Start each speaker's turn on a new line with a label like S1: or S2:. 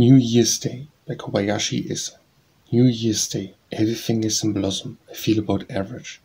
S1: New Year's Day by Kobayashi Issa. New Year's Day, everything is in blossom. I feel about average.